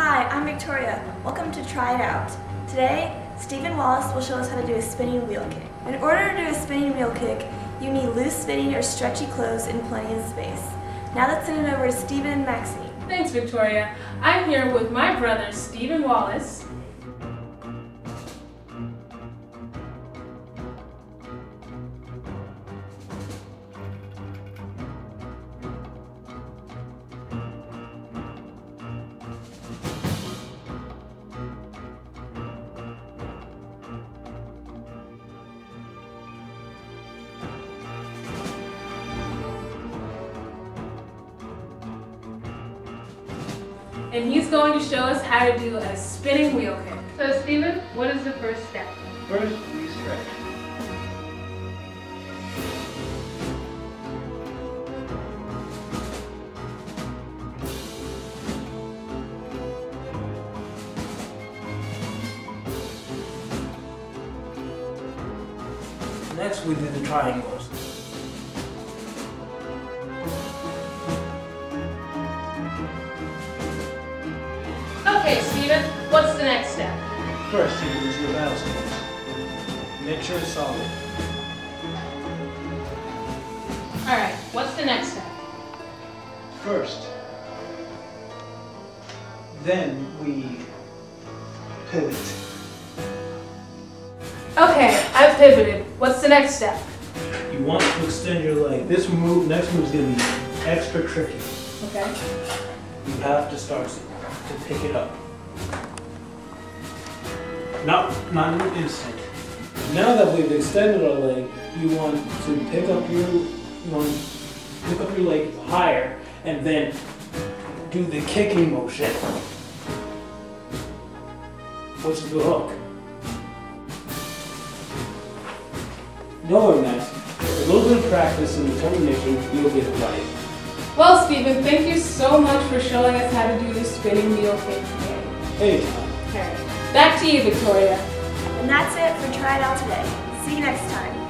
Hi, I'm Victoria. Welcome to Try It Out. Today, Stephen Wallace will show us how to do a spinning wheel kick. In order to do a spinning wheel kick, you need loose fitting or stretchy clothes and plenty of space. Now let's send it over to Stephen and Maxine. Thanks, Victoria. I'm here with my brother, Stephen Wallace. And he's going to show us how to do a spinning wheel kick. So, Stephen, what is the first step? First, we stretch. Next, we do the triangles. Okay, Stephen, what's the next step? First, you use your balance points. Make sure it's solid. Alright, what's the next step? First, then we pivot. Okay, I've pivoted. What's the next step? You want to extend your leg. This move, next move is going to be extra tricky. Okay. You have to start to pick it up. Not, not an instant. Now that we've extended our leg, you want to pick up your, you want to pick up your leg higher and then do the kicking motion. Which is the hook. Knowing that, a little bit of practice and determination, you'll get it right. Well, Stephen, thank you so much for showing us how to do this spinning wheel kick today. Anytime. Alright, back to you, Victoria. And that's it for Try It Out today. See you next time.